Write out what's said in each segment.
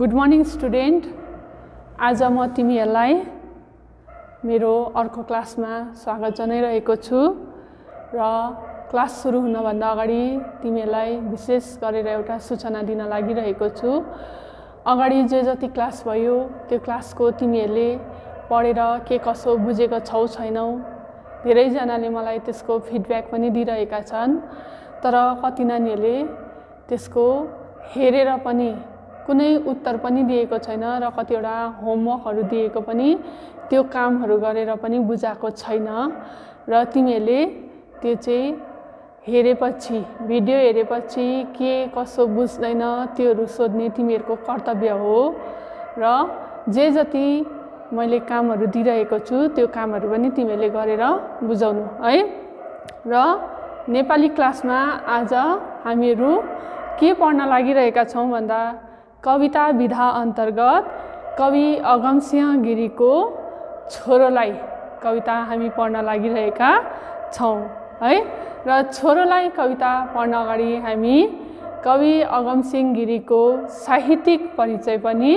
Good morning student आज म तिमीहरूलाई मेरो अर्को क्लासमा स्वागत जनाइरहेको छु र क्लास सुरु हुनभन्दा अगाडि तिमीहरूलाई विशेष गरेर एउटा सूचना दिन लागिरहेको छु। अगाडि जे जति क्लास भयो त्यो क्लासको तिमीहरूले पढेर के कसो बुझेको छौ छैनौ। धेरैजनाले मलाई त्यसको फिडब्याक पनि दिइरहेका छन् तर कति नानीहरूले त्यसको हेरेर पनि कुनै उत्तर पनि दिएको छैन र कतिवटा होमवर्कहरू दिएको पनि त्यो कामहरू गरेर पनि बुझाएको छैन र तिमीहरूले त्यो चाहिँ हेरेपछि भिडियो हेरेपछि के कसो बुझ्दैन त्योहरू सोध्ने तिमीहरूको कर्तव्य हो र जे जति मैले कामहरू दिइरहेको छु त्यो कामहरू पनि तिमीहरूले गरेर बुझाउनु है? र नेपाली क्लासमा आज हामीहरू के पढ्न लागिरहेका छौँ भन्दा कविता विधा अन्तर्गत कवि अगमसिंह गिरीको छोरोलाई कविता हामी पढ्न लागिरहेका छौँ है? र छोरोलाई कविता पढ्न अगाडि हामी कवि अगमसिंह गिरीको साहित्यिक परिचय पनि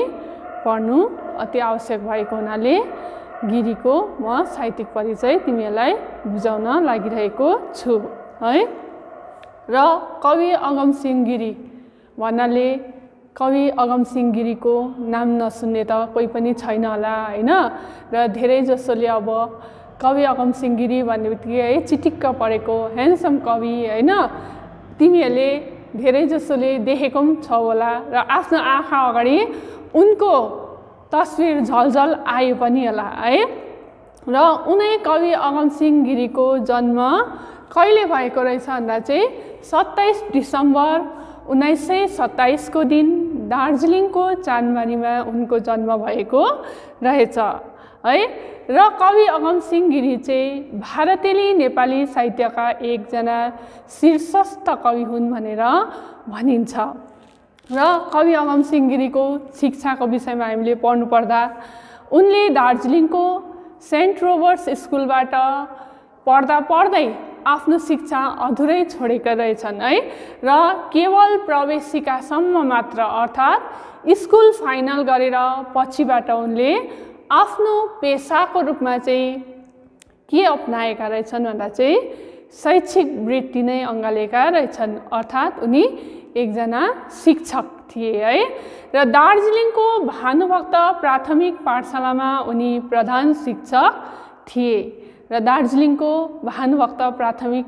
पढ्नु अति आवश्यक भएको हुनाले गिरीको म साहित्यिक परिचय तिमीहरूलाई बुझाउन लागिरहेको छु है? र कवि अगमसिंह गिरी भन्नाले कवि अगमसिंह गिरीको नाम नसुन्ने त कोही पनि छैन होला होइन? र धेरै जसोले अब कवि अगमसिंह गिरी भन्ने बित्तिकै है चिटिक्क परेको ह्यान्डसम कवि होइन? तिमीहरूले धेरै जसोले देखेको पनि छ होला र आफ्नो आँखा अगाडि उनको तस्विर झलझल आयो पनि होला है? र उनै कवि अगमसिंह गिरीको जन्म कहिले भएको रहेछ भन्दा चाहिँ सत्ताइस डिसेम्बर उन्नाइस सय सत्ताइसको दिन दार्जिलिङको चाँदबारीमा उनको जन्म भएको रहेछ है? र कवि अगमसिंह गिरी चाहिँ भारतेली नेपाली साहित्यका एकजना शीर्षस्थ कवि हुन् भनेर भनिन्छ। र कवि अगमसिंह गिरीको शिक्षाको विषयमा हामीले पढ्नुपर्दा उनले दार्जिलिङको सेन्ट रोबर्ट्स स्कुलबाट पढ्दा पढ्दै आफ्नो शिक्षा अधुरै छोडेका रहेछन् है? र केवल प्रवेशिकासम्म मात्र अर्थात् स्कुल फाइनल गरेर पछिबाट उनले आफ्नो पेसाको रूपमा चाहिँ के अप्नाएका रहेछन् भन्दा चाहिँ शैक्षिक वृत्ति नै अँगालेका रहेछन् अर्थात् उनी एकजना शिक्षक थिए है? र दार्जिलिङको भानुभक्त प्राथमिक पाठशालामा उनी प्रधान शिक्षक थिए। र दार्जिलिङको भानुभक्त प्राथमिक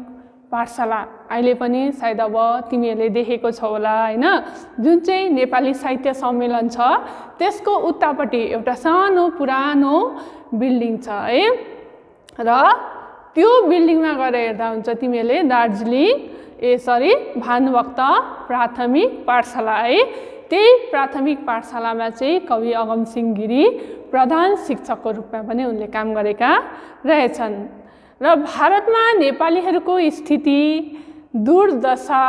पाठशाला अहिले पनि सायद अब तिमीहरूले देखेको छौ होला होइन? जुन चाहिँ नेपाली साहित्य सम्मेलन छ त्यसको उतापट्टि एउटा सानो पुरानो बिल्डिङ छ है? र त्यो बिल्डिङमा गएर हेर्दा हुन्छ तिमीहरूले दार्जिलिङ ए सरी भानुभक्त प्राथमिक पाठशाला है? त्यही प्राथमिक पाठशालामा चाहिँ कवि अगमसिंह गिरी प्रधान शिक्षकको रूपमा पनि उनले काम गरेका रहेछन्। र स्थिति, दुर्दशा,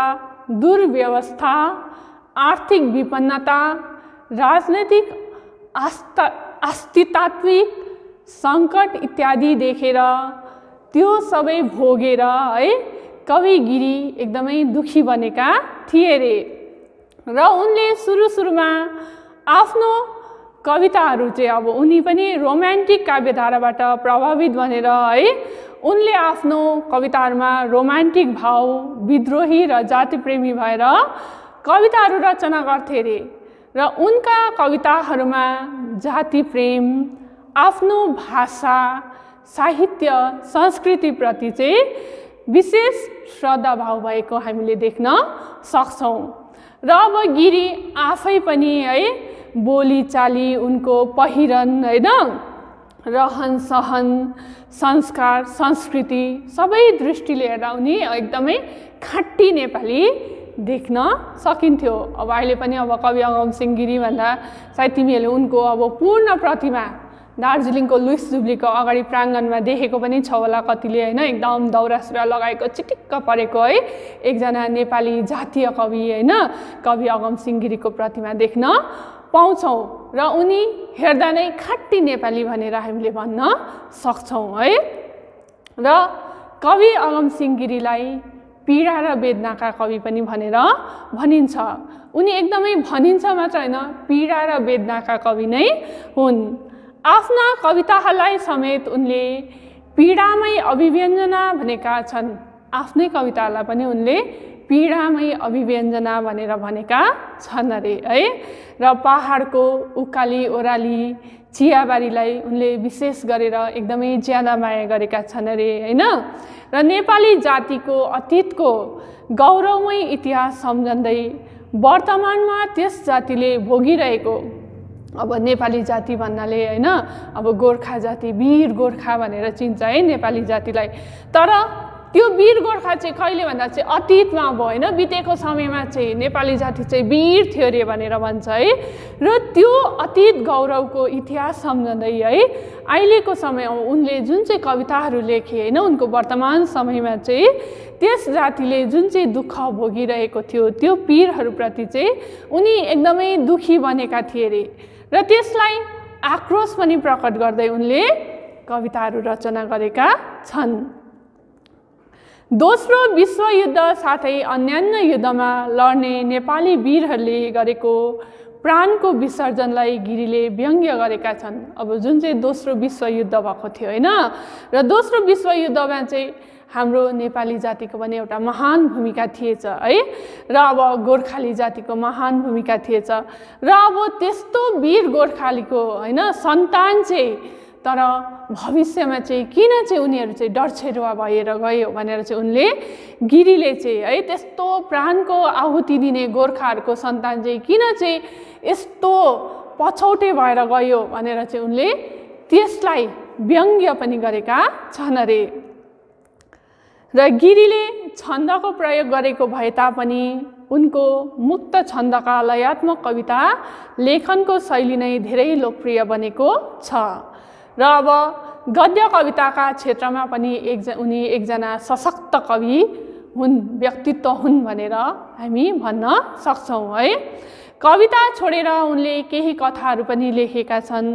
दुर्व्यवस्था, आर्थिक विपन्नता, राजनैतिक आस्था अस्तित्विक सङ्कट इत्यादि देखेर त्यो सबै भोगेर है कवि गिरी एकदमै दुखी बनेका थिए अरे र उनले सुरु सुरुमा आफ्नो कविताहरू चाहिँ अब उनी पनि रोमान्टिक काव्यधाराबाट प्रभावित बनेर है उनले आफ्नो कविताहरूमा रोमान्टिक भाव विद्रोही र जातिप्रेमी भएर कविताहरू रचना गर्थे अरे र उनका कविताहरूमा जाति प्रेम आफ्नो भाषा साहित्य संस्कृतिप्रति चाहिँ विशेष श्रद्धाभाव भएको हामीले देख्न सक्छौँ। र अब गिरी आफै पनि है बोलीचाली उनको पहिरन होइन? रहन सहन संस्कार संस्कृति सबै दृष्टिले हेर्दा उनी एकदमै खाँटी नेपाली देख्न सकिन्थ्यो। अब अहिले पनि अब कवि अगमसिंह गिरी भन्दा सायद तिमीहरूले उनको अब पूर्ण प्रतिमा दार्जिलिङको लुइस जुब्लीको अगाडि प्राङ्गणमा देखेको पनि छ होला कतिले होइन? एकदम दौरा सुरा लगाएको चिटिक्क परेको है? एकजना नेपाली जातीय कवि होइन? कवि अगमसिंह गिरीको प्रतिमा देख्न पाउँछौँ र उनी हेर्दा नै खाँटी नेपाली भनेर हामीले भन्न सक्छौँ है? र कवि अगमसिंह गिरीलाई पीडा र वेदनाका कवि पनि भनेर भनिन्छ। उनी एकदमै भनिन्छ मात्र होइन पीडा र वेदनाका कवि नै हुन्। आफ्ना कविताहरूलाई समेत उनले पीडामै अभिव्यञ्जना भनेका छन्। आफ्नै कविताहरूलाई पनि उनले पीडामै अभिव्यञ्जना भनेर भनेका छन् अरे है? र पहाडको उकाली ओह्राली चियाबारीलाई उनले विशेष गरेर एकदमै ज्यादा माया गरेका छन् अरे होइन? र नेपाली जातिको अतीतको गौरवमय इतिहास सम्झँदै वर्तमानमा त्यस जातिले भोगिरहेको अब नेपाली जाति भन्नाले होइन अब गोर्खा जाति वीर गोर्खा भनेर चिन्छ है नेपाली जातिलाई। तर त्यो वीर गोर्खा चाहिँ कहिले भन्दा चाहिँ अतीतमा अब होइन बितेको समयमा चाहिँ नेपाली जाति चाहिँ वीर थियो अरे भनेर भन्छ है। र त्यो अतीत गौरवको इतिहास सम्झँदै है अहिलेको समयमा उनले जुन चाहिँ कविताहरू लेखे होइन उनको वर्तमान समयमा चाहिँ त्यस जातिले जुन चाहिँ दुःख भोगिरहेको थियो त्यो पीरहरूप्रति चाहिँ उनी एकदमै दुखी बनेका थिए अरे र त्यसलाई आक्रोश पनि प्रकट गर्दै उनले कविताहरू रचना गरेका छन्। दोस्रो विश्वयुद्ध साथै अन्यान्य युद्धमा लड्ने नेपाली वीरहरूले गरेको प्राणको विसर्जनलाई गिरीले व्यङ्ग्य गरेका छन्। अब जुन चाहिँ दोस्रो विश्वयुद्ध भएको थियो होइन? र दोस्रो विश्वयुद्धमा चाहिँ हाम्रो नेपाली जातिको पनि एउटा महान भूमिका थिएछ है? र अब गोर्खाली जातिको महान भूमिका थिएछ। र अब त्यस्तो वीर गोर्खालीको होइन सन्तान चाहिँ तर भविष्यमा चाहिँ किन चाहिँ उनीहरू चाहिँ डरछेरुवा भएर गयो भनेर चाहिँ उनले गिरीले चाहिँ है त्यस्तो प्राणको आहुति दिने गोर्खाहरूको सन्तान चाहिँ किन चाहिँ यस्तो पछौटे भएर गयो भनेर चाहिँ उनले त्यसलाई व्यङ्ग्य पनि गरेका छन् अरे। र गिरीले छन्दको प्रयोग गरेको भए तापनि उनको मुक्त छन्दका लयात्मक कविता लेखनको शैली नै धेरै लोकप्रिय बनेको छ। र अब गद्य कविताका क्षेत्रमा पनि एक उनी एकजना सशक्त कवि हुन् व्यक्तित्व हुन् भनेर हामी भन्न सक्छौँ है। कविता छोडेर उनले केही कथाहरू पनि लेखेका छन्।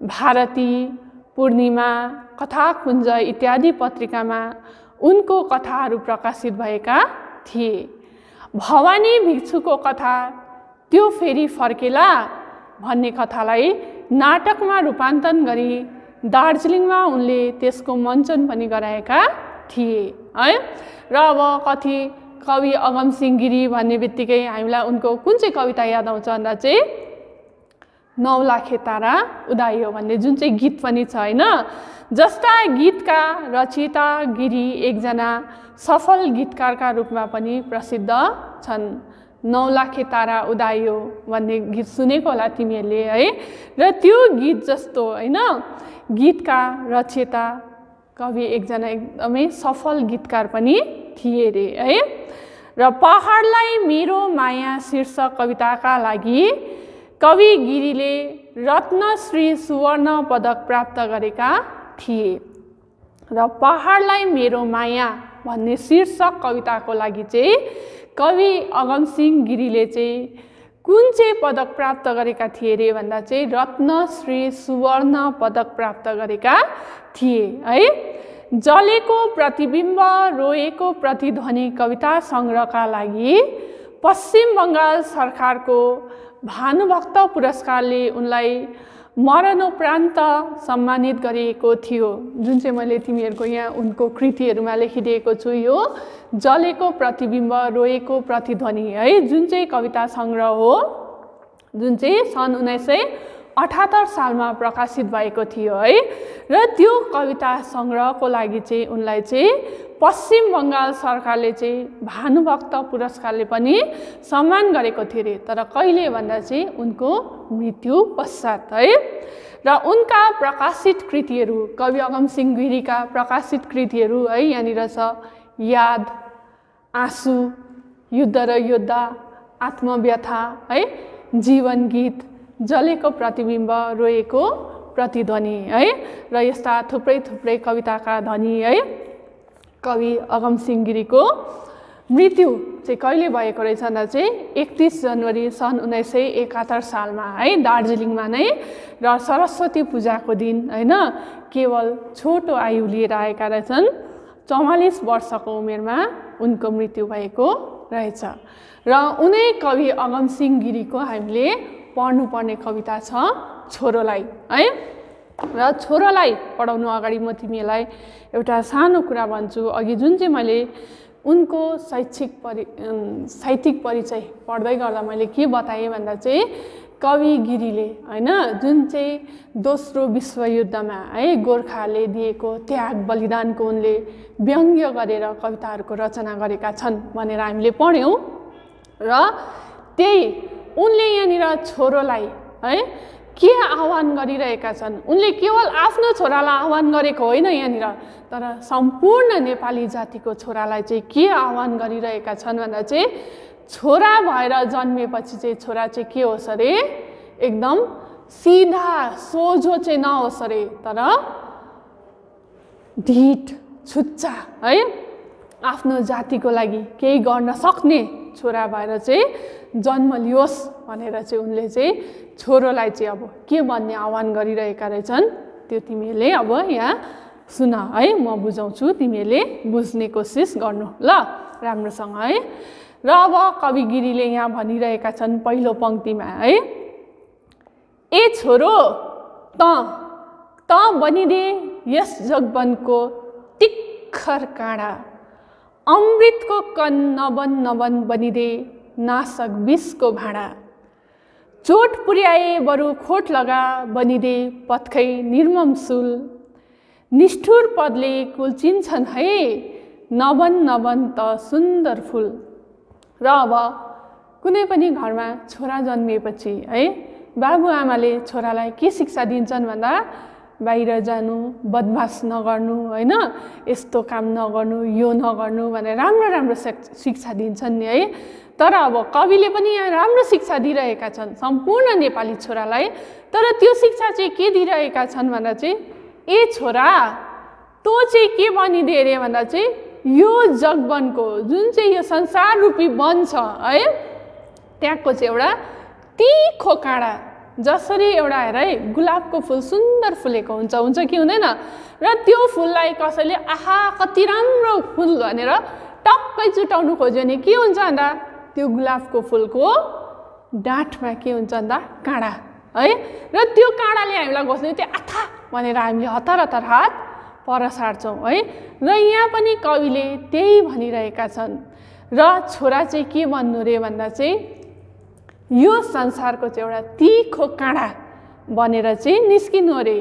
भारती पूर्णिमा कथाकुञ्ज इत्यादि पत्रिकामा उनको कथाहरू प्रकाशित भएका थिए। भवानी भिक्षुको कथा त्यो फेरि फर्केला? भन्ने कथालाई नाटकमा रूपान्तरण गरी दार्जिलिङमा उनले त्यसको मञ्चन पनि गराएका थिए है? र अब कति कवि अगमसिंह गिरी भन्ने बित्तिकै हामीलाई उनको कुन चाहिँ कविता याद आउँछ भन्दा चाहिँ नौ लाखे तारा उदायो भन्ने जुन चाहिँ गीत पनि छ होइन? जस्ता गीतका रचयिता गिरी एकजना सफल गीतकारका रूपमा पनि प्रसिद्ध छन्। नौ लाखे तारा उदायो भन्ने गीत सुनेको होला तिमीहरूले है? र त्यो गीत जस्तो होइन? गीतका रचयिता कवि एकजना एकदमै सफल गीतकार पनि थिए अरे है? र पहाडलाई मेरो माया शीर्षक कविताका लागि कवि गिरीले रत्नश्री सुवर्ण पदक प्राप्त गरेका थिए। र पहाडलाई मेरो माया भन्ने शीर्षक कविताको लागि चाहिँ कवि अगमसिंह गिरीले चाहिँ कुन चाहिँ पदक प्राप्त गरेका थिए अरे भन्दा चाहिँ रत्नश्री सुवर्ण पदक प्राप्त गरेका थिए है? जलेको प्रतिबिम्ब रोएको प्रतिध्वनि कविता सङ्ग्रहका लागि पश्चिम बङ्गाल सरकारको भानुभक्त पुरस्कारले उनलाई मरणोपरान्त सम्मानित गरिएको थियो। जुन चाहिँ मैले तिमीहरूको यहाँ उनको कृतिहरूमा लेखिदिएको छु यो जलेको प्रतिबिम्ब रोएको प्रतिध्वनि है जुन चाहिँ कविता सङ्ग्रह हो जुन चाहिँ सन् उन्नाइस सय अठहत्तर सालमा प्रकाशित भएको थियो है? र त्यो कविता सङ्ग्रहको लागि चाहिँ उनलाई चाहिँ पश्चिम बङ्गाल सरकारले चाहिँ भानुभक्त पुरस्कारले पनि सम्मान गरेको थियो अरे तर कहिले भन्दा चाहिँ उनको मृत्यु पश्चात है? र उनका प्रकाशित कृतिहरू कवि अगमसिंह गिरीका प्रकाशित कृतिहरू है? यहाँनिर छ याद आँसु युद्ध र योद्धा आत्मव्यथा है? जीवन गीत जलेको प्रतिबिम्ब रोएको प्रतिध्वनि है? र यस्ता थुप्रै थुप्रै कविताका धनी है? कवि अगमसिंह गिरीको मृत्यु चाहिँ कहिले भएको रहेछ भन्दा चाहिँ एकतिस जनवरी सन् उन्नाइस सय एकात्तर सालमा है? दार्जिलिङमा नै र सरस्वती पूजाको दिन होइन? केवल छोटो आयु लिएर आएका रहेछन्। चौवालिस वर्षको उमेरमा उनको मृत्यु भएको रहेछ। र उनै कवि अगमसिंह गिरीको हामीले पढ्नुपर्ने कविता छ छोरोलाई है? र छोरोलाई पढाउनु अगाडि म तिमीलाई एउटा सानो कुरा भन्छु। अघि जुन चाहिँ मैले उनको शैक्षिक परि साहित्यिक परिचय पढ्दै गर्दा मैले के बताएँ भन्दा चाहिँ कवि गिरीले होइन जुन चाहिँ दोस्रो विश्वयुद्धमा है गोर्खाले दिएको त्याग बलिदानको उनले व्यङ्ग्य गरेर कविताहरूको रचना गरेका छन् भनेर हामीले पढ्यौँ। र त्यही उनले यहाँनिर छोरोलाई है के आह्वान गरिरहेका छन्? उनले केवल आफ्नो छोरालाई आह्वान गरेको होइन यहाँनिर तर सम्पूर्ण नेपाली जातिको छोरालाई चाहिँ के आह्वान गरिरहेका छन् भन्दा चाहिँ छोरा भएर जन्मिएपछि चाहिँ छोरा चाहिँ के होस् अरे एकदम सिधा सोझो चाहिँ नहोस् अरे तर ढिट छुच्चा है आफ्नो जातिको लागि केही गर्न सक्ने छोरा भएर चाहिँ जन्म लियोस् भनेर चाहिँ उनले चाहिँ छोरोलाई चाहिँ अब के भन्ने आह्वान गरिरहेका रहेछन् त्यो तिमीहरूले अब यहाँ सुन है म बुझाउँछु तिमीहरूले बुझ्ने कोसिस गर्नु ल राम्रोसँग है। र अब कवि गिरीले यहाँ भनिरहेका छन् पहिलो पङ्क्तिमा है ए छोरो त त बनिदे यस जगवनको तिखर काँडा। अमृतको कन नबन नबन बनिदे। नासक विषको भाँडा। चोट पुर्याए बरु खोट लगा बनिदे पत्खै निर्मम सुल। निष्ठुर पदले कुल्चिन्छन् है नबन नबन त सुन्दर फुल। र अब कुनै पनि घरमा छोरा जन्मिएपछि है बाबुआमाले छोरालाई के शिक्षा दिन्छन् भन्दा बाहिर जानु बदमास नगर्नु होइन यस्तो काम नगर्नु यो नगर्नु भनेर राम्रो राम्रो शिक्षा दिन्छन् नि है। तर अब कविले पनि यहाँ राम्रो शिक्षा दिइरहेका छन्। सम्पूर्ण नेपाली छोरालाई तर त्यो शिक्षा चाहिँ के दिइरहेका छन् भन्दा चाहिँ ए छोरा तँ चाहिँ के बनिदिए अरे भन्दा चाहिँ यो जगवनको जुन चाहिँ यो संसार रूपी वन छ है त्यहाँको चाहिँ एउटा तिखो काँडा जसरी एउटा हेर है गुलाबको फुल सुन्दर फुलेको हुन्छ हुन्छ कि हुँदैन? र त्यो फुललाई कसैले आहा कति राम्रो फुल भनेर टक्कै जुटाउनु खोज्यो भने के हुन्छ भन्दा त्यो गुलाबको फुलको डाँठमा के हुन्छ भन्दा काँडा है? र त्यो काँडाले हामीलाई घोच्ने त्यो आथा भनेर हामीले हतार हतार हात पर सार्छौँ है? र यहाँ पनि कविले त्यही भनिरहेका छन्। र छोरा चाहिँ के भन्नु रे भन्दा चाहिँ यो संसारको चाहिँ एउटा तिखो काँडा बनेर चाहिँ निस्किनु अरे।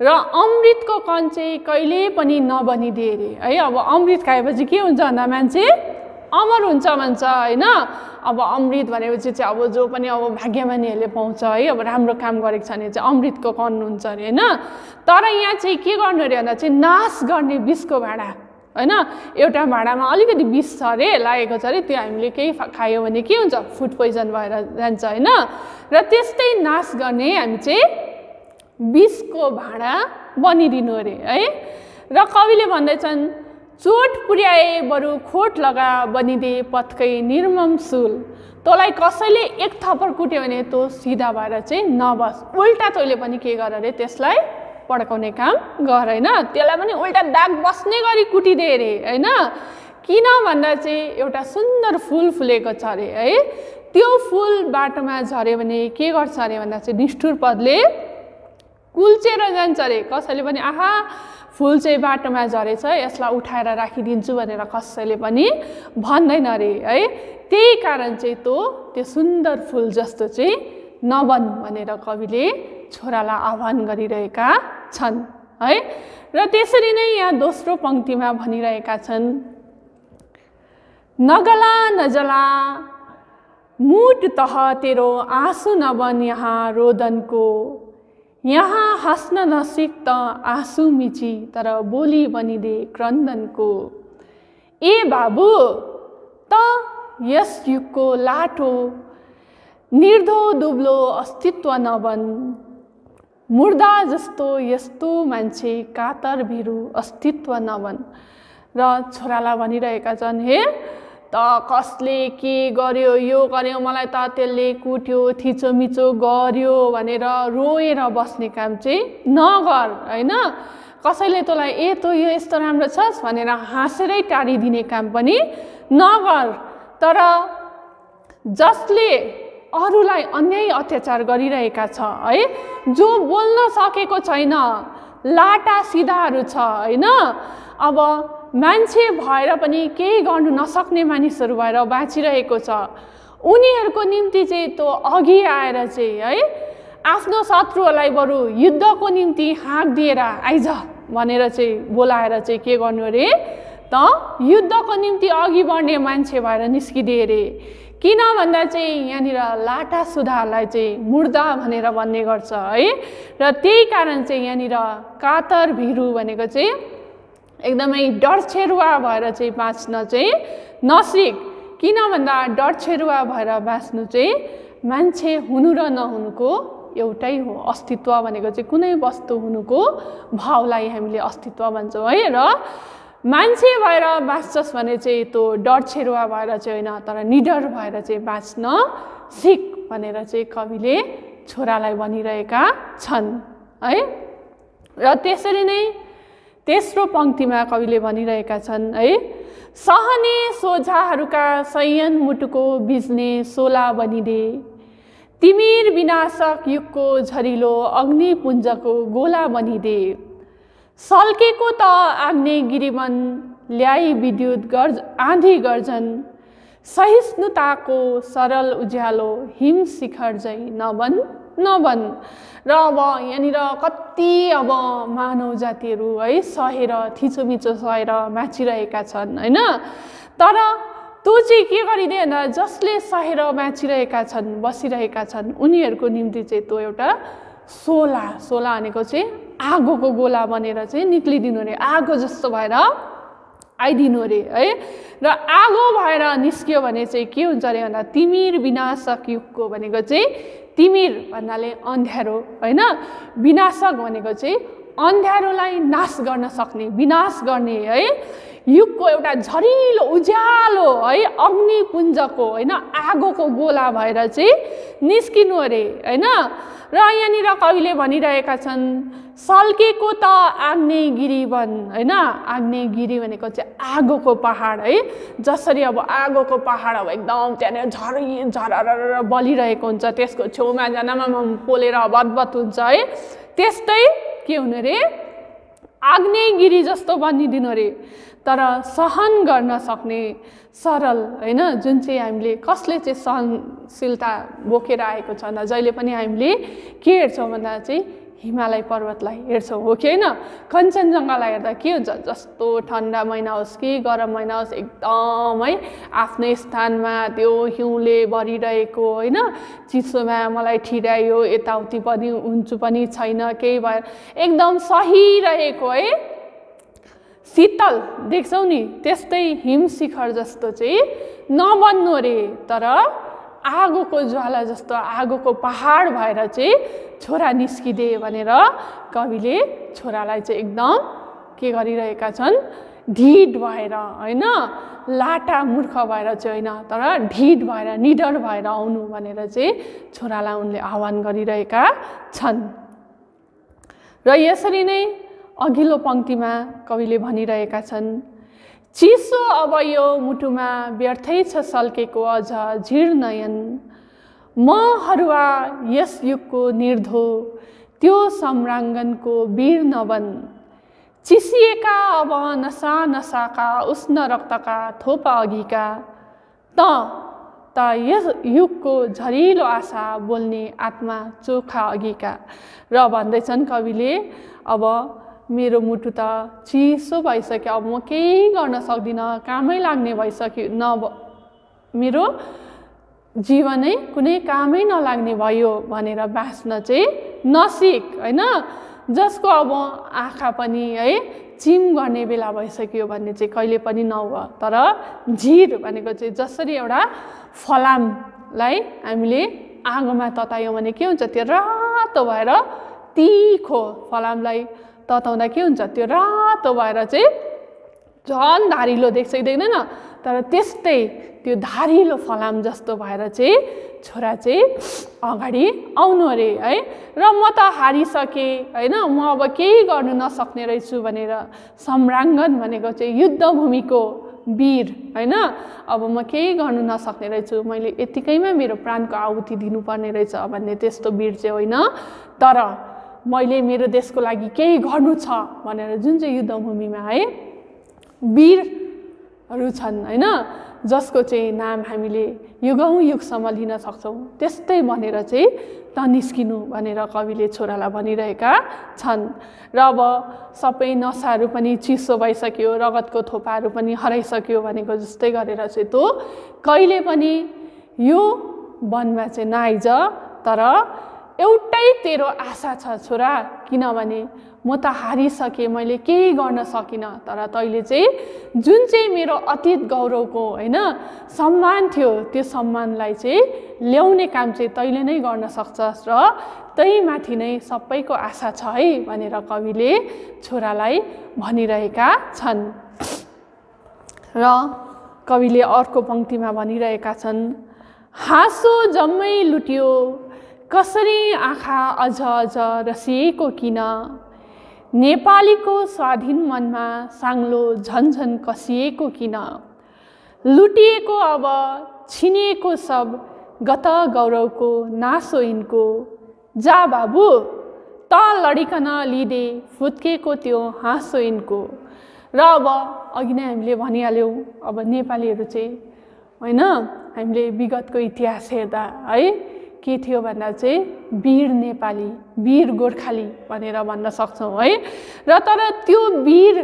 र अमृतको कण चाहिँ कहिले पनि नबनिदिए अरे है? अब अमृत खाएपछि के हुन्छ भन्दा मान्छे अमर हुन्छ भन्छ होइन? अब अमृत भनेपछि चाहिँ अब जो पनि अब भाग्यमानीहरूले पाउँछ है? अब राम्रो काम गरेको छ भने चाहिँ अमृतको कन हुन्छ अरे होइन? तर यहाँ चाहिँ के गर्नु अरे भन्दा चाहिँ नाश गर्ने विषको भाँडा होइन? एउटा भाँडामा अलिकति विष छ अरे लागेको छ अरे त्यो हामीले केही खायो भने के हुन्छ? फुड पोइजन भएर जान्छ होइन? र त्यस्तै नाश गर्ने हामी चाहिँ विषको भाँडा बनिदिनु अरे है? र कविले भन्दैछन् चोट पुर्याए बरु खोट लगा बनिदे पत्कै निर्मम सुल। तँलाई कसैले एक थप्पड कुट्यो भने तँ सिधा भएर चाहिँ नबस। उल्टा तैँले पनि के गर अरे त्यसलाई पड्काउने काम गर होइन? त्यसलाई पनि उल्टा दाग बस्ने गरी कुटिदे अरे होइन? किन भन्दा चाहिँ एउटा सुन्दर फुल फुलेको छ अरे है? त्यो फुल बाटोमा झऱ्यो भने के गर्छ अरे भन्दा चाहिँ निष्ठुर पदले कुल्चेर जान्छ अरे कसैले पनि आहा फुल चाहिँ बाटोमा झरेछ यसलाई उठाएर राखिदिन्छु भनेर कसैले पनि भन्दैन अरे है। त्यही कारण चाहिँ तँ त्यो सुन्दर फुल जस्तो चाहिँ नबन भनेर कविले छोरालाई आह्वान गरिरहेका छन् है। र त्यसरी नै यहाँ दोस्रो पङ्क्तिमा भनिरहेका छन् नगला नजला मुट तह तेरो आँसु नबन यहाँ रोदनको। यहाँ हाँस्न नसिक त आँसु मिची तर बोली बनिदे क्रन्दनको। ए बाबु त यस युगको लाटो निर्धो दुब्लो अस्तित्व नबन। मुर्दा जस्तो यस्तो मान्छे कातर भिरु अस्तित्व नबन। र छोरालाई भनिरहेका छन् हे त कसले के गर्यो यो गर्यो मलाई त त्यसले कुट्यो थिचोमिचो गर्यो भनेर रोएर बस्ने काम चाहिँ नगर होइन? कसैले तँलाई ए तँ यो यस्तो राम्रो छस् भनेर हाँसेरै टाढिदिने काम पनि नगर। तर जसले अरूलाई अन्याय अत्याचार गरिरहेका छ है? जो बोल्न सकेको छैन लाटा सिधाहरू छ होइन? अब मान्छे भएर पनि केही गर्नु नसक्ने मानिसहरू भएर बाँचिरहेको छ। उनीहरूको निम्ति चाहिँ त्यो अघि आएर चाहिँ है आफ्नो शत्रुहरूलाई बरु युद्धको निम्ति हाँक दिएर आइज भनेर चाहिँ बोलाएर चाहिँ के गर्नु अरे त युद्धको निम्ति अघि बढ्ने मान्छे भएर निस्किदिए अरे। किन भन्दा चाहिँ यहाँनिर लाटा सुधारलाई चाहिँ मुर्दा भनेर भन्ने गर्छ है र त्यही कारण चाहिँ यहाँनिर कातर भिरु भनेको चाहिँ एकदमै डरछेरुवा भएर चाहिँ बाँच्न चाहिँ नसिक किन भन्दा डरछेरुवा भएर बाँच्नु चाहिँ मान्छे हुनु र नहुनुको एउटै हो अस्तित्व भनेको चाहिँ कुनै वस्तु हुनुको भावलाई हामीले अस्तित्व भन्छौँ है र मान्छे भएर बाँच्छस् भने चाहिँ त्यो डर छेरुवा भएर चाहिँ होइन तर निडर भएर चाहिँ बाँच्न सिक भनेर चाहिँ कविले छोरालाई भनिरहेका छन् है। र त्यसरी नै तेस्रो पङ्क्तिमा कविले भनिरहेका छन् है? सहने सोझाहरूका सयन मुटुको बिज्ने सोला बनिदे। तिमिर विनाशक युगको झरिलो अग्निपुञ्जको गोला बनिदे। सल्केको त आग्ने गिरिवन ल्याई विद्युत गर्ज आँधी गर्जन। सहिष्णुताको सरल उज्यालो हिम शिखर झै नबन नबन र अब यहाँनिर कति अब मानव जातिहरू है सहेर थिचोमिचो सहेर बाँचिरहेका छन् होइन? तर त्यो चाहिँ के गरिदिए भन्दा जसले सहेर बाँचिरहेका छन् बसिरहेका छन् उनीहरूको निम्ति चाहिँ त्यो एउटा सोला सोला भनेको चाहिँ आगोको गोला बनेर चाहिँ निक्लिदिनु अरे। आगो जस्तो भएर आइदिनु अरे है? र आगो भएर निस्क्यो भने चाहिँ के हुन्छ अरे भन्दा तिमिर विनाशक युगको भनेको चाहिँ तिमिर भन्नाले अन्ध्यारो होइन? विनाशक भनेको चाहिँ अन्ध्यारोलाई नाश गर्न सक्ने विनाश गर्ने है? युगको एउटा झरिलो उज्यालो है? अग्निपुञ्जको होइन? आगोको गोला भएर चाहिँ निस्किनु अरे होइन? र यहाँनिर कविले भनिरहेका छन्? सल्केको त आग्नेयगिरी वन होइन? आग्नेयगिरी भनेको चाहिँ आगोको पहाड है? जसरी अब आगोको पहाड अब एकदम त्यहाँनिर झरी झरर बलिरहेको हुन्छ त्यसको छेउमा जानमा पोलेर बदबत हुन्छ है? त्यस्तै के हुनु अरे? आग्नेयगिरी जस्तो बनिदिनु अरे। तर सहन गर्न सक्ने सरल होइन? जुन चाहिँ हामीले कसले चाहिँ सहनशीलता बोकेर आएको छ भन्दा जहिले पनि हामीले के हेर्छौँ भन्दा चाहिँ हिमालय पर्वतलाई हेर्छौँ हो कि होइन? कञ्चनजङ्घालाई हेर्दा के हुन्छ? जस्तो ठन्डा महिना होस् कि गरम महिना होस् एकदमै आफ्नो स्थानमा त्यो हिउँले भरिरहेको होइन? चिसोमा मलाई ठिरायो यताउति पनि हुन्छु पनि छैन केही भएर एकदम सही रहेको है? शीतल देख्छौ नि त्यस्तै हिम शिखर जस्तो चाहिँ नबन्नु अरे। तर आगोको ज्वाला जस्तो आगोको पहाड भएर चाहिँ छोरा निस्किदे भनेर कविले छोरालाई चाहिँ एकदम के गरिरहेका छन्? ढिड भएर होइन? लाटा मूर्ख भएर चाहिँ होइन? तर ढिड भएर निडर भएर आउनु भनेर चाहिँ छोरालाई उनले आह्वान गरिरहेका छन्। र यसरी नै अघिल्लो पङ्क्तिमा कविले भनिरहेका छन् चिसो अब यो मुटुमा व्यर्थै छ सल्केको अझ झिर नयन। म हरुवा यस युगको निर्धो त्यो सम्राङ्गनको वीर नवन। चिसिएका अब नसा नसाका उष्ण रक्तका थोपा अघिका। त त यस युगको झरिलो आशा बोल्ने आत्मा चोखा अघिका। र भन्दैछन् कविले अब मेरो मुटु त चिसो भइसक्यो। अब म केही गर्न सक्दिनँ कामै लाग्ने भइसक्यो। न मेरो जीवनै कुनै कामै नलाग्ने भयो भनेर बाँच्न चाहिँ नसिक होइन? जसको अब आँखा पनि है चिम गर्ने बेला भइसक्यो भन्ने चाहिँ कहिले पनि नहुव तर झिर भनेको चाहिँ जसरी एउटा फलामलाई हामीले आगोमा ततायौँ भने के हुन्छ त्यो रातो भएर तिखो फलामलाई तताउँदा के हुन्छ? त्यो रातो भएर चाहिँ झन् धारिलो देख्छ। कि देख्दैन? तर त्यस्तै त्यो धारिलो फलाम जस्तो भएर चाहिँ छोरा चाहिँ अगाडि आउनु अरे है? र म त हारिसकेँ होइन? म अब केही गर्नु नसक्ने रहेछु भनेर सम्राङ्गन भनेको चाहिँ युद्धभूमिको वीर होइन? अब म केही गर्नु नसक्ने रहेछु। मैले यतिकैमा मेरो प्राणको आहुति दिनुपर्ने रहेछ भन्ने त्यस्तो वीर चाहिँ होइन। तर मैले मेरो देशको लागि केही गर्नु छ भनेर जुन चाहिँ युद्धभूमिमा है वीरहरू छन् होइन जसको चाहिँ नाम हामीले युगौँ युगसम्म लिन सक्छौँ त्यस्तै भनेर चाहिँ त निस्किनु भनेर कविले छोरालाई भनिरहेका छन्। र अब सबै नसाहरू पनि चिसो भइसक्यो रगतको थोपाहरू पनि हराइसक्यो भनेको जस्तै गरेर चाहिँ तँ कहिले पनि यो वनमा चाहिँ नआइज तर एउटै तेरो आशा छ छोरा किनभने म त हारिसकेँ मैले केही गर्न सकिनँ तर तैँले चाहिँ जुन चाहिँ मेरो अतीत गौरवको होइन सम्मान थियो त्यो सम्मानलाई चाहिँ ल्याउने काम चाहिँ तैँले नै गर्न सक्छस् र त्यही माथि नै सबैको आशा छ है भनेर कविले छोरालाई भनिरहेका छन्। र कविले अर्को पङ्क्तिमा भनिरहेका छन् हाँसो जम्मै लुट्यो कसरी आँखा अझ अझ रसिएको किन? नेपालीको स्वाधीन मनमा साङ्लो झन्झन कसिएको किन? लुटिएको अब छिनिएको सब गत गौरवको नासो यिनको। जा बाबु त लडिकन लिँदे फुत्केको त्यो हाँसो यिनको। र अब अघि नै हामीले भनिहाल्यौँ अब नेपालीहरू चाहिँ होइन? हामीले विगतको इतिहास हेर्दा है? के थियो भन्दा चाहिँ वीर नेपाली वीर गोर्खाली भनेर भन्न सक्छौँ है। र तर त्यो वीर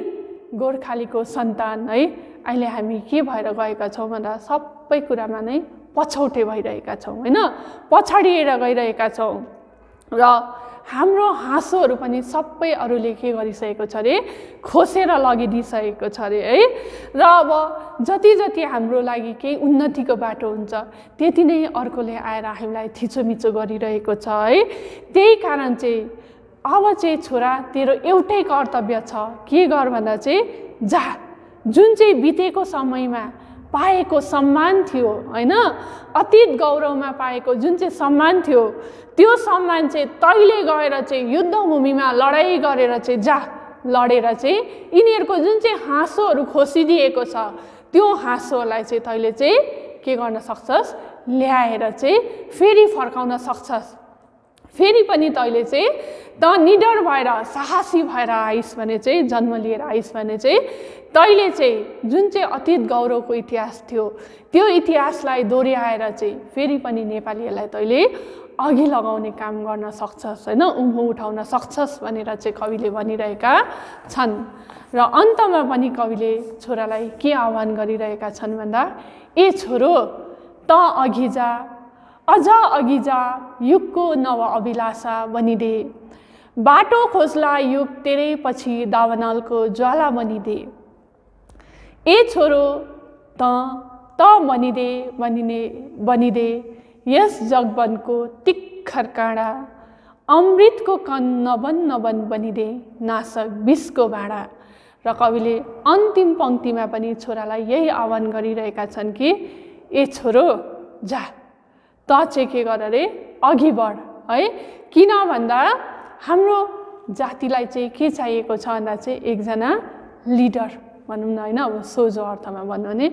गोर्खालीको सन्तान है अहिले हामी के भएर गएका छौँ भन्दा सबै कुरामा नै पछौटे भइरहेका छौँ होइन? पछाडिएर गइरहेका छौँ। र हाम्रो हाँसोहरू पनि सबै अरूले के गरिसकेको छ अरे? खोसेर लगिदिइसकेको छ अरे है? र अब जति जति हाम्रो लागि केही उन्नतिको बाटो हुन्छ त्यति नै अर्कोले आएर हामीलाई थिचोमिचो गरिरहेको छ है? त्यही कारण चाहिँ अब चाहिँ छोरा तेरो एउटै कर्तव्य छ। के गर भन्दा चाहिँ जा। जुन चाहिँ बितेको समयमा पाएको सम्मान थियो होइन? अतीत गौरवमा पाएको जुन चाहिँ सम्मान थियो त्यो सम्मान चाहिँ तैँले गएर चाहिँ युद्धभूमिमा लडाइँ गरेर चाहिँ जा लडेर चाहिँ यिनीहरूको जुन चाहिँ हाँसोहरू खोसिदिएको छ त्यो हाँसोलाई चाहिँ तैँले चाहिँ के गर्न सक्छस्? ल्याएर चाहिँ फेरि फर्काउन सक्छस्। फेरि पनि तैँले चाहिँ त निडर भएर साहसी भएर आइस् भने चाहिँ जन्म लिएर आइस् भने चाहिँ तैँले चाहिँ जुन चाहिँ अतीत गौरवको इतिहास थियो त्यो इतिहासलाई दोहोऱ्याएर चाहिँ फेरि पनि नेपालीहरूलाई तैँले अघि लगाउने काम गर्न सक्छस् होइन? उँभो उठाउन सक्छस् भनेर चाहिँ कविले भनिरहेका छन्। र अन्तमा पनि कविले छोरालाई के आह्वान गरिरहेका छन् भन्दा ए छोरो त अघि जा अझ अघि जा युगको नव अभिलाषा बनिदे। बाटो खोज्ला युग तेरै पछि दावनलको ज्वाला बनिदे। ए छोरो त त बनिदे बनिने बनिदे। यस जगवनको तिखर काँडा अमृतको कन नबन नबन बनिदे। नासक विषको भाँडा। र कविले अन्तिम पङ्क्तिमा पनि छोरालाई यही आह्वान गरिरहेका छन् कि ए छोरो जा। त के गर अरे अघि बढ है? किन भन्दा हाम्रो जातिलाई चाहिँ के चाहिएको छ भन्दा चाहिँ एकजना लिडर भनौँ न होइन? अब सोझो अर्थमा भन्नु भने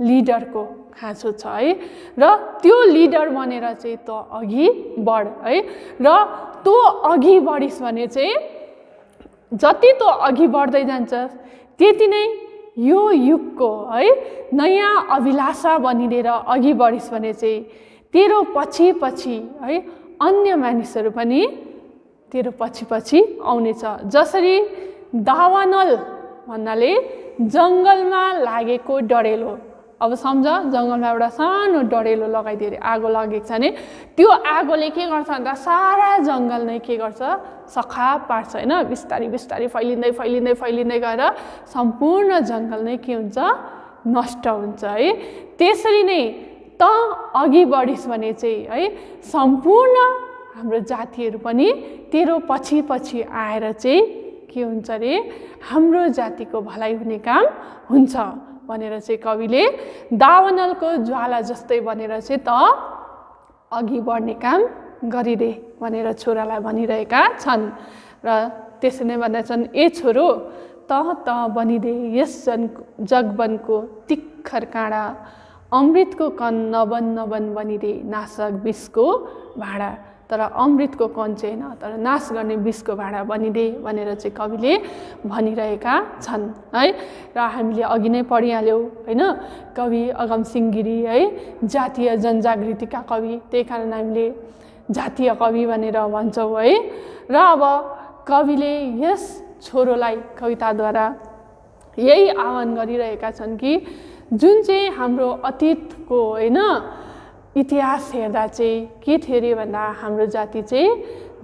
लिडरको खाँचो छ है? र त्यो लिडर बनेर चाहिँ त अघि बढ है? र तँ अघि बढिस् भने चाहिँ जति तँ अघि बढ्दै जान्छस् त्यति नै यो युगको है? नयाँ अभिलाषा बनिदिएर अघि बढिस् भने चाहिँ तेरो पछि पछि है अन्य मानिसहरू पनि तेरो पछि पछि आउनेछ। जसरी दावानल भन्नाले जङ्गलमा लागेको डढेलो अब सम्झ जङ्गलमा एउटा सानो डढेलो लगाइदियो अरे आगो लागेको छ भने त्यो आगोले के गर्छ भन्दा सारा जङ्गल नै के गर्छ? सखा पार्छ होइन? बिस्तारी बिस्तारी फैलिँदै फैलिँदै फैलिँदै गएर सम्पूर्ण जङ्गल नै के हुन्छ? नष्ट हुन्छ है? त्यसरी नै त अघि बढिस् भने चाहिँ है सम्पूर्ण हाम्रो जातिहरू पनि तेरो पछि पछि आएर चाहिँ के हुन्छ अरे हाम्रो जातिको भलाइ हुने काम हुन्छ भनेर चाहिँ कविले दावानलको ज्वाला जस्तै भनेर चाहिँ त अघि बढ्ने काम गरिदे भनेर छोरालाई भनिरहेका छन्। र त्यसरी नै भन्दैछन् ए छोरो तह तह बनिदे यस जन जगवनको तिखर काँडा अमृतको कन नबन नबन बनिदे नाशक विषको भाँडा। तर अमृतको कन चाहिँ होइन तर नाश गर्ने विषको भाँडा बनिदे भनेर चाहिँ कविले भनिरहेका छन् है? र हामीले अघि नै पढिहाल्यौँ होइन? कवि अगमसिंह गिरी है? जातीय जनजागृतिका कवि त्यही कारण हामीले जातीय कवि भनेर भन्छौँ है? र अब कविले यस छोरोलाई कविताद्वारा यही आह्वान गरिरहेका छन् कि जुन चाहिँ हाम्रो अतीतको होइन इतिहास हेर्दा चाहिँ के थियो अरे भन्दा हाम्रो जाति चाहिँ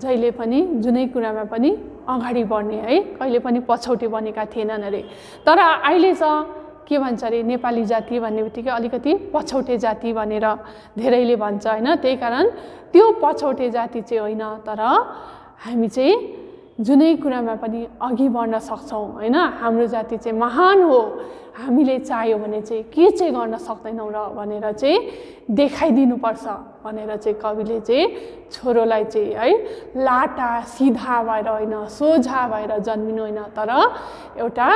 जहिले पनि जुनै कुरामा पनि अगाडि बढ्ने है कहिले पनि पछौटे बनेका थिएनन् अरे। तर अहिले चाहिँ के भन्छ अरे नेपाली जाति भन्ने बित्तिकै अलिकति पछौटे जाति भनेर धेरैले भन्छ होइन। त्यही कारण त्यो पछौटे जाति चाहिँ होइन तर हामी चाहिँ जुनै कुरामा पनि अघि बढ्न सक्छौँ होइन। हाम्रो जाति चाहिँ महान हो। हामीले चाह्यो भने चाहिँ के चाहिँ गर्न सक्दैनौँ र भनेर चाहिँ देखाइदिनुपर्छ भनेर चाहिँ कविले चाहिँ छोरोलाई चाहिँ है लाटा सिधा भएर होइन सोझा भएर जन्मिनु होइन तर एउटा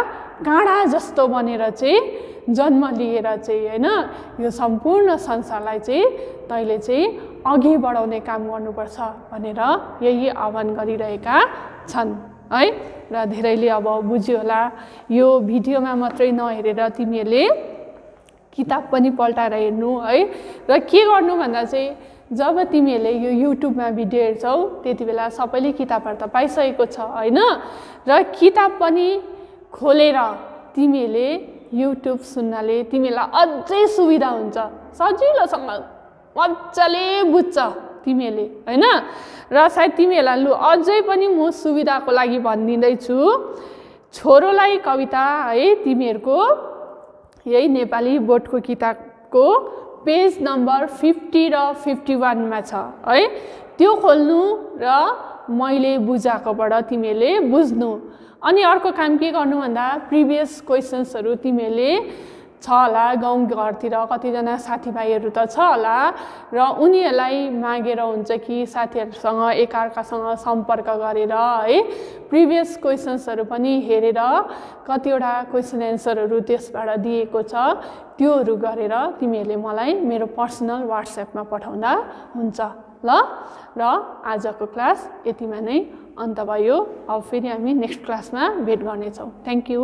काँडा जस्तो बनेर चाहिँ जन्म लिएर चाहिँ होइन यो सम्पूर्ण संसारलाई चाहिँ तैँले चाहिँ अघि बढाउने काम गर्नुपर्छ भनेर यही आह्वान गरिरहेका छन्। है? र धेरैले अब बुझ्यो होला। यो भिडियोमा मात्रै नहेरेर तिमीहरूले किताब पनि पल्टाएर हेर्नु है? र के गर्नु भन्दा चाहिँ जब तिमीहरूले यो युट्युबमा भिडियो हेर्छौ त्यति बेला सबैले किताबहरू त पाइसकेको छ होइन? र किताब पनि खोलेर तिमीहरूले युट्युब सुन्नाले तिमीलाई अझै सुविधा हुन्छ। सजिलोसँग मजाले बुझ्छ। तिमीहरूले होइन? र सायद तिमीहरूलाई लु अझै पनि म सुविधाको लागि भनिदिँदैछु। छोरोलाई कविता है तिमीहरूको यही नेपाली बोर्डको किताबको पेज नम्बर फिफ्टी र फिफ्टी वानमा छ है? त्यो खोल्नु र मैले बुझाएकोबाट तिमीहरूले बुझ्नु। अनि अर्को काम के गर्नु भन्दा प्रिभियस क्वेसन्सहरू तिमीहरूले छ होला गाउँघरतिर कतिजना साथीभाइहरू त छ होला र उनीहरूलाई मागेर हुन्छ कि साथीहरूसँग एकअर्कासँग सम्पर्क गरेर है प्रिभियस क्वेसन्सहरू पनि हेरेर कतिवटा क्वेसन एन्सरहरू त्यसबाट दिएको छ त्योहरू गरेर तिमीहरूले मलाई मेरो पर्सनल वाट्सएपमा पठाउँदा हुन्छ। ल र आजको क्लास यतिमा नै अन्त भयो। अब फेरि हामी नेक्स्ट क्लासमा भेट गर्नेछौँ। Thank you